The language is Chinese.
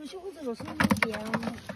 这小伙子咋什么都